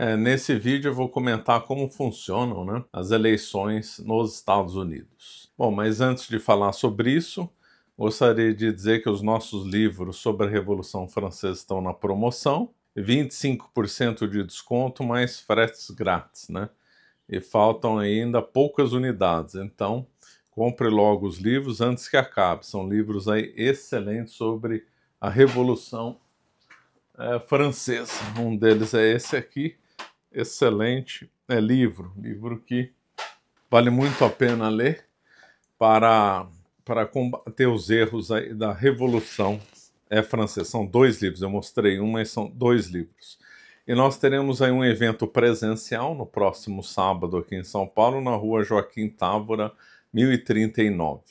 É, nesse vídeo eu vou comentar como funcionam né, as eleições nos Estados Unidos. Bom, mas antes de falar sobre isso, gostaria de dizer que os nossos livros sobre a Revolução Francesa estão na promoção, 25% de desconto mais fretes grátis, né? E faltam ainda poucas unidades, então compre logo os livros antes que acabe. São livros aí excelentes sobre a Revolução é, Francesa. Um deles é esse aqui, excelente é, livro, livro que vale muito a pena ler para, para combater os erros da Revolução é, Francesa. São dois livros, eu mostrei um, mas são dois livros. E nós teremos aí um evento presencial no próximo sábado aqui em São Paulo, na rua Joaquim Távora, 1039.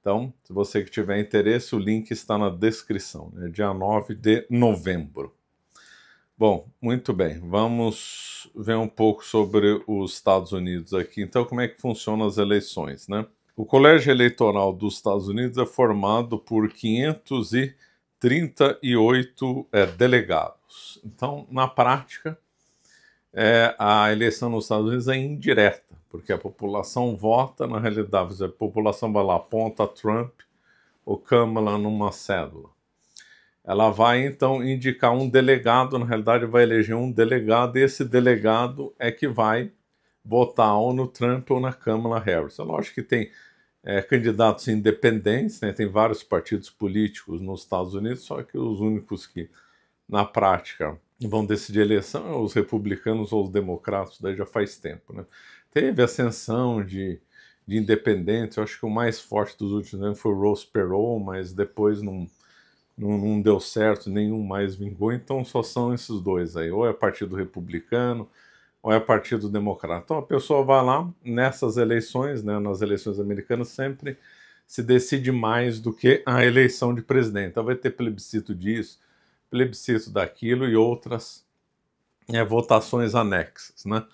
Então, se você que tiver interesse, o link está na descrição, né? dia 9 de novembro. Bom, muito bem, vamos ver um pouco sobre os Estados Unidos aqui. Então, como é que funcionam as eleições, né? O colégio eleitoral dos Estados Unidos é formado por 538 é, delegados. Então, na prática, é, a eleição nos Estados Unidos é indireta, porque a população vota, na realidade, a população vai lá, aponta Trump ou Kamala numa cédula ela vai então indicar um delegado, na realidade vai eleger um delegado, e esse delegado é que vai votar ou no Trump ou na Kamala Harris. É lógico que tem é, candidatos independentes, né? tem vários partidos políticos nos Estados Unidos, só que os únicos que, na prática, vão decidir a eleição são os republicanos ou os democratas, daí já faz tempo. Né? Teve ascensão de, de independentes, eu acho que o mais forte dos últimos anos foi o Ross Perot, mas depois não não, não, deu certo, nenhum mais vingou, então só são esses dois aí, ou é Partido Republicano, ou é Partido Democrata. Então a pessoa vai lá, nessas eleições, né, nas eleições americanas, sempre se decide mais do que a eleição de presidente. Então vai ter plebiscito disso, plebiscito daquilo e outras é, votações anexas, né?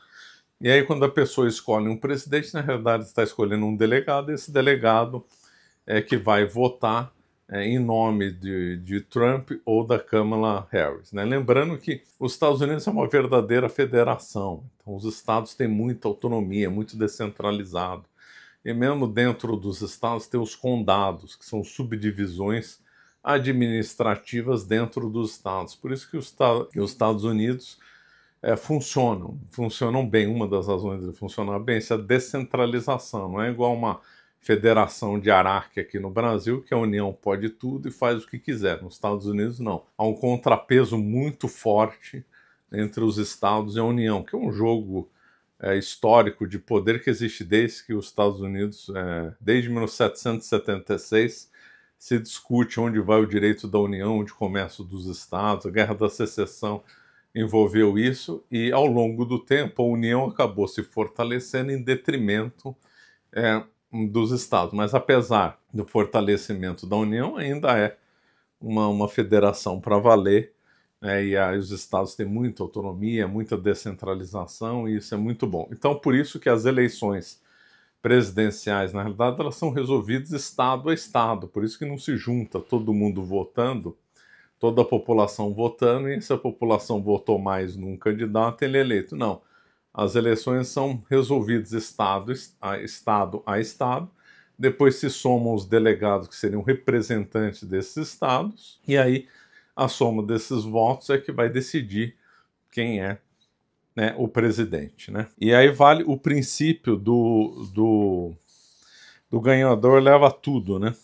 E aí quando a pessoa escolhe um presidente, na realidade está escolhendo um delegado, e esse delegado é que vai votar é, em nome de, de, Trump ou da Kamala Harris. Né? Lembrando que os Estados Unidos é uma verdadeira federação, então os estados têm muita autonomia, muito descentralizado. E mesmo dentro dos estados tem os condados, que são subdivisões administrativas dentro dos estados. Por isso que os, que os Estados Unidos é, funcionam, funcionam bem. Uma das razões de funcionar bem é a descentralização, não é igual uma federação de Araque aqui no Brasil, que a União pode tudo e faz o que quiser. Nos Estados Unidos, não. Há um contrapeso muito forte entre os Estados e a União, que é um jogo é, histórico de poder que existe desde que os Estados Unidos, é, desde 1776, se discute onde vai o direito da União, onde começa o dos Estados. A Guerra da Secessão envolveu isso e, ao longo do tempo, a União acabou se fortalecendo em detrimento é, dos estados, mas apesar do fortalecimento da União, ainda é uma, uma federação para valer, né, e aí os estados têm muita autonomia, muita descentralização, e isso é muito bom. Então, por isso que as eleições presidenciais, na realidade, elas são resolvidas estado a estado, por isso que não se junta todo mundo votando, toda a população votando, e se a população votou mais num candidato, ele é eleito. Não as eleições são resolvidas estado a estado, a estado depois se somam os delegados que seriam representantes desses estados, e aí a soma desses votos é que vai decidir quem é né, o presidente. Né? E aí vale o princípio do, do, do ganhador leva tudo, né?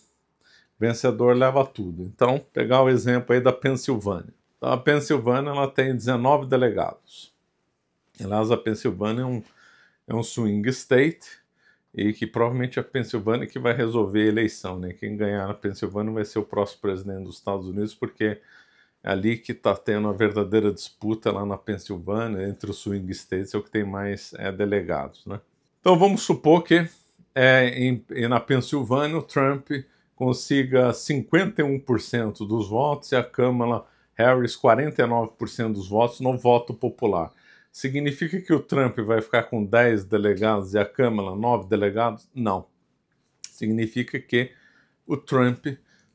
Vencedor leva tudo. Então, pegar o exemplo aí da Pensilvânia. Então, a Pensilvânia ela tem 19 delegados. Aliás, a Pensilvânia é um, é um swing state e que provavelmente a Pensilvânia que vai resolver a eleição, né? Quem ganhar na Pensilvânia vai ser o próximo presidente dos Estados Unidos, porque é ali que está tendo a verdadeira disputa lá na Pensilvânia entre os swing states, é o que tem mais é, delegados, né? Então vamos supor que é, em, na Pensilvânia o Trump consiga 51% dos votos e a Câmara Harris 49% dos votos no voto popular. Significa que o Trump vai ficar com 10 delegados e a Câmara 9 delegados? Não. Significa que o Trump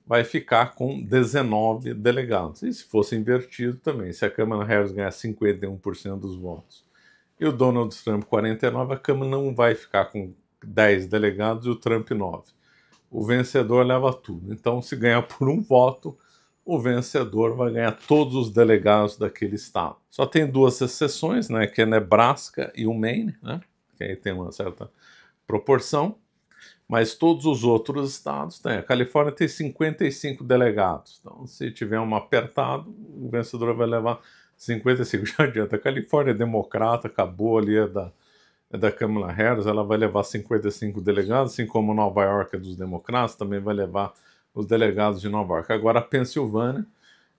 vai ficar com 19 delegados. E se fosse invertido também, se a Câmara Harris ganhar 51% dos votos e o Donald Trump 49, a Câmara não vai ficar com 10 delegados e o Trump 9. O vencedor leva tudo. Então, se ganhar por um voto, o vencedor vai ganhar todos os delegados daquele estado. Só tem duas exceções, né, que é Nebraska e o Maine, né, que aí tem uma certa proporção mas todos os outros estados têm. A Califórnia tem 55 delegados. Então, se tiver um apertado, o vencedor vai levar 55. Já adianta. A Califórnia é democrata, acabou ali é da, é da Kamala Harris, ela vai levar 55 delegados, assim como Nova York é dos democratas, também vai levar os delegados de Nova York. Agora, a Pensilvânia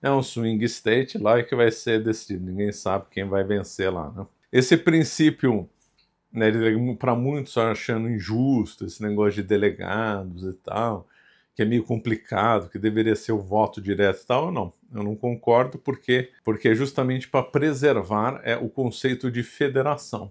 é um swing state lá e que vai ser decidido. Ninguém sabe quem vai vencer lá. Né? Esse princípio né, para muitos achando injusto esse negócio de delegados e tal, que é meio complicado, que deveria ser o voto direto e tal, não. Eu não concordo porque porque justamente para preservar é o conceito de federação.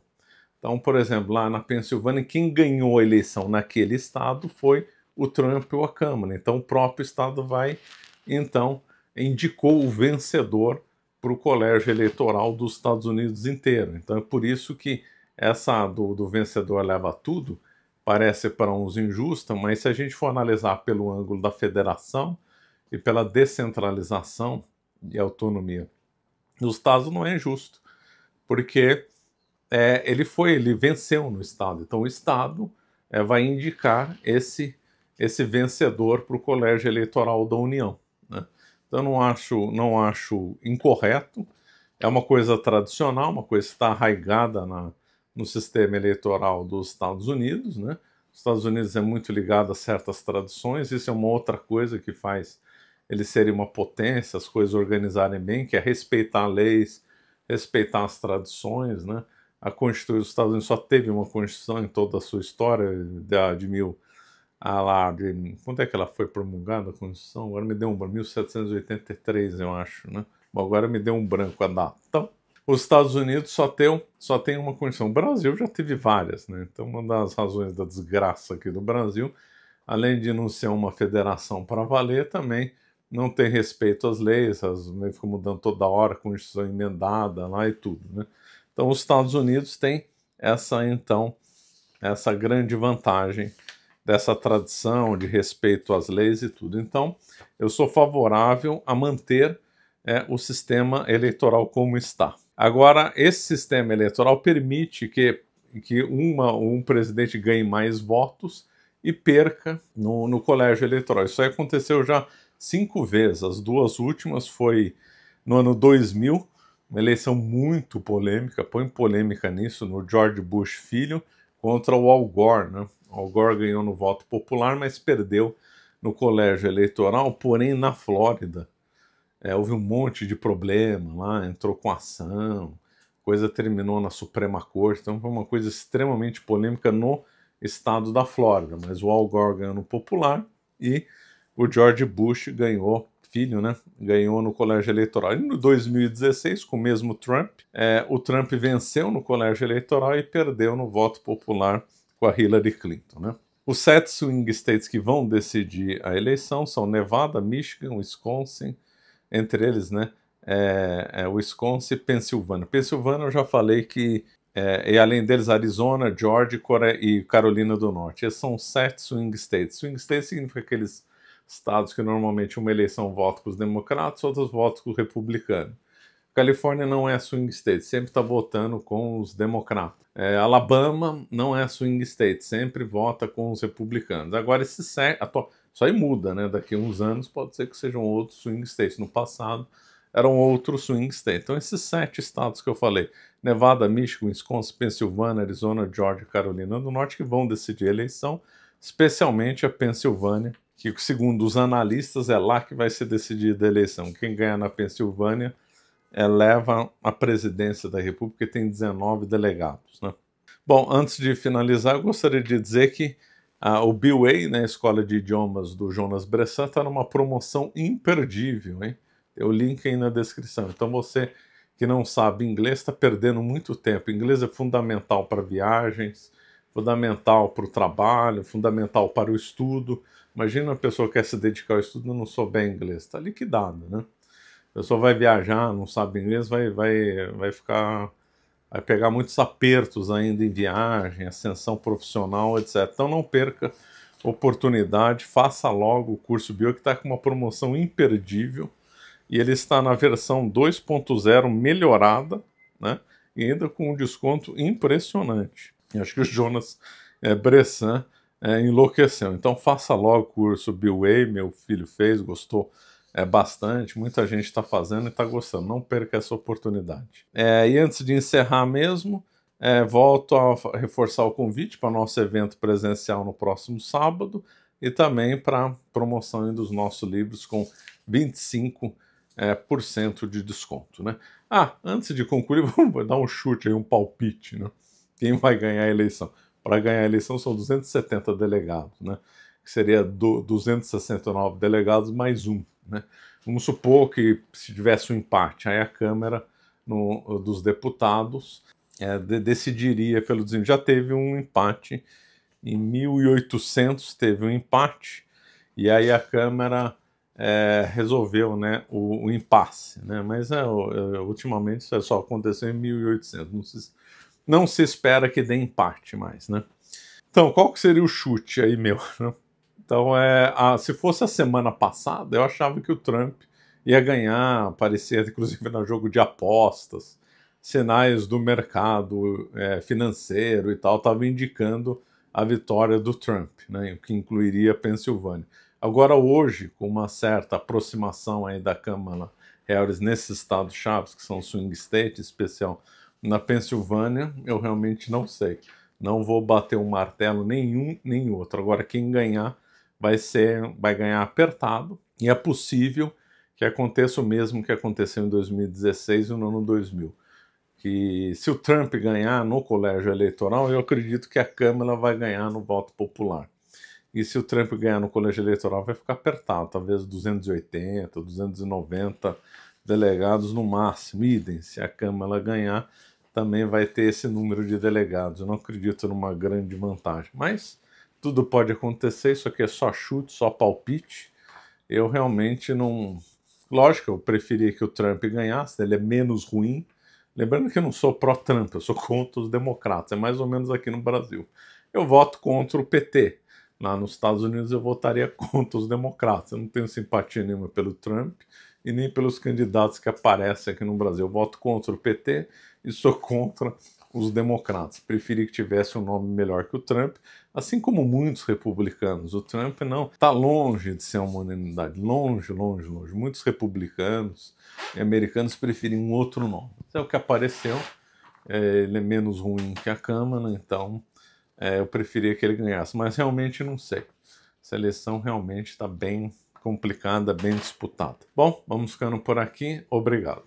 Então, por exemplo, lá na Pensilvânia, quem ganhou a eleição naquele estado foi o Trump ou a Câmara. Então, o próprio estado vai, então, indicou o vencedor para o colégio eleitoral dos Estados Unidos inteiro. Então, é por isso que essa do, do vencedor leva tudo parece para uns injusta, mas se a gente for analisar pelo ângulo da federação e pela descentralização e autonomia dos estados, não é injusto, porque é, ele foi, ele venceu no estado, então o estado é, vai indicar esse esse vencedor para o colégio eleitoral da União. Né? Então não acho, não acho incorreto. É uma coisa tradicional, uma coisa que está arraigada na, no sistema eleitoral dos Estados Unidos, né? Os Estados Unidos é muito ligado a certas tradições, isso é uma outra coisa que faz eles serem uma potência, as coisas organizarem bem, que é respeitar leis, respeitar as tradições, né? A Constituição dos Estados Unidos só teve uma Constituição em toda a sua história, de, de mil a lá, de, quando é que ela foi promulgada a Constituição? Agora me deu um branco, 1783, eu acho, né? Bom, agora me deu um branco a data. Então, os Estados Unidos só tem, só tem uma condição. O Brasil já teve várias, né? Então, uma das razões da desgraça aqui do Brasil, além de não ser uma federação para valer, também não tem respeito às leis, as leis ficam mudando toda hora, Constituição emendada lá e tudo, né? Então, os Estados Unidos têm essa, então, essa grande vantagem dessa tradição de respeito às leis e tudo. Então, eu sou favorável a manter é, o sistema eleitoral como está. Agora, esse sistema eleitoral permite que, que uma, um presidente ganhe mais votos e perca no, no colégio eleitoral. Isso aí aconteceu já cinco vezes. As duas últimas foi no ano 2000, uma eleição muito polêmica, põe polêmica nisso, no George Bush filho contra o Al Gore. Né? Al Gore ganhou no voto popular, mas perdeu no colégio eleitoral, porém na Flórida é, houve um monte de problema lá, entrou com ação, coisa terminou na Suprema Corte, então foi uma coisa extremamente polêmica no estado da Flórida. Mas o Al Gore ganhou no popular e o George Bush ganhou, filho, né? Ganhou no colégio eleitoral. E no 2016, com o mesmo Trump, é, o Trump venceu no colégio eleitoral e perdeu no voto popular com a Hillary Clinton, né? Os sete swing states que vão decidir a eleição são Nevada, Michigan, Wisconsin, entre eles, né, é, é Wisconsin e Pensilvânia. Pensilvânia eu já falei que, é, e além deles, Arizona, Georgia e Carolina do Norte. Esses são sete swing states. Swing states significa aqueles estados que normalmente uma eleição vota com os democratas, outros votam com os republicanos. Califórnia não é swing state, sempre está votando com os democratas. É, Alabama não é swing state, sempre vota com os republicanos. Agora, esse sete, isso aí muda, né? Daqui a uns anos pode ser que sejam outros swing states. No passado eram outros swing states. Então esses sete estados que eu falei, Nevada, Michigan, Wisconsin, Pensilvânia, Arizona, Georgia, Carolina do Norte, que vão decidir a eleição, especialmente a Pensilvânia, que segundo os analistas é lá que vai ser decidida a eleição. Quem ganha na Pensilvânia é, leva a presidência da República e tem 19 delegados. Né? Bom, antes de finalizar, eu gostaria de dizer que ah, o BWay, né, a escola de idiomas do Jonas Bressan, está numa promoção imperdível, hein? Tem o link aí na descrição. Então você que não sabe inglês está perdendo muito tempo. Inglês é fundamental para viagens, fundamental para o trabalho, fundamental para o estudo. Imagina uma pessoa que quer se dedicar ao estudo e não souber inglês, está liquidada, né? A pessoa vai viajar, não sabe inglês, vai, vai, vai ficar, vai pegar muitos apertos ainda em viagem, ascensão profissional, etc. Então não perca oportunidade, faça logo o curso Bio que está com uma promoção imperdível e ele está na versão 2.0 melhorada, né? E ainda com um desconto impressionante. Acho que o Jonas é, Bressan é, enlouqueceu. Então faça logo o curso Biway, meu filho fez, gostou é, bastante, muita gente está fazendo e está gostando. Não perca essa oportunidade. É, e antes de encerrar mesmo, é, volto a reforçar o convite para nosso evento presencial no próximo sábado e também para promoção dos nossos livros com 25% é, por cento de desconto. Né? Ah, antes de concluir, vamos dar um chute aí, um palpite. Né? Quem vai ganhar a eleição? Para ganhar a eleição são 270 delegados, né? que seria do, 269 delegados mais um. Né? Vamos supor que se tivesse um empate, aí a Câmara no, dos Deputados é, de, decidiria pelo desempenho. Já teve um empate em 1800, teve um empate, e aí a Câmara é, resolveu né, o, o, impasse. Né? Mas é, ultimamente isso só aconteceu em 1800. Não se, não se espera que dê empate mais. Né? Então, qual que seria o chute aí meu? Então, é, a, se fosse a semana passada, eu achava que o Trump ia ganhar, aparecia inclusive no jogo de apostas, sinais do mercado é, financeiro e tal, estavam indicando a vitória do Trump, né, o que incluiria a Pensilvânia. Agora, hoje, com uma certa aproximação aí da Câmara Harris nesses estados chaves, que são swing state, especial na Pensilvânia, eu realmente não sei. Não vou bater um martelo nenhum nem outro. Agora, quem ganhar vai ser, vai ganhar apertado e é possível que aconteça o mesmo que aconteceu em 2016 e no ano 2000. Que se o Trump ganhar no colégio eleitoral, eu acredito que a Câmara vai ganhar no voto popular. E se o Trump ganhar no colégio eleitoral, vai ficar apertado, talvez 280, 290 delegados no máximo. Idem, se a Câmara ganhar, também vai ter esse número de delegados. Eu não acredito numa grande vantagem. Mas tudo pode acontecer, isso aqui é só chute, só palpite. Eu realmente não. Lógico, eu preferia que o Trump ganhasse, ele é menos ruim. Lembrando que eu não sou pró-Trump, eu sou contra os democratas, é mais ou menos aqui no Brasil. Eu voto contra o PT. Lá nos Estados Unidos eu votaria contra os democratas. Eu não tenho simpatia nenhuma pelo Trump e nem pelos candidatos que aparecem aqui no Brasil. Eu voto contra o PT e sou contra os democratas. Preferi que tivesse um nome melhor que o Trump, assim como muitos republicanos. O Trump não está longe de ser uma unanimidade, longe, longe, longe. Muitos republicanos e americanos preferem um outro nome. Isso é o que apareceu. É, ele é menos ruim que a Câmara, então é, eu preferia que ele ganhasse, mas realmente não sei. A seleção realmente está bem complicada, bem disputada. Bom, vamos ficando por aqui. Obrigado.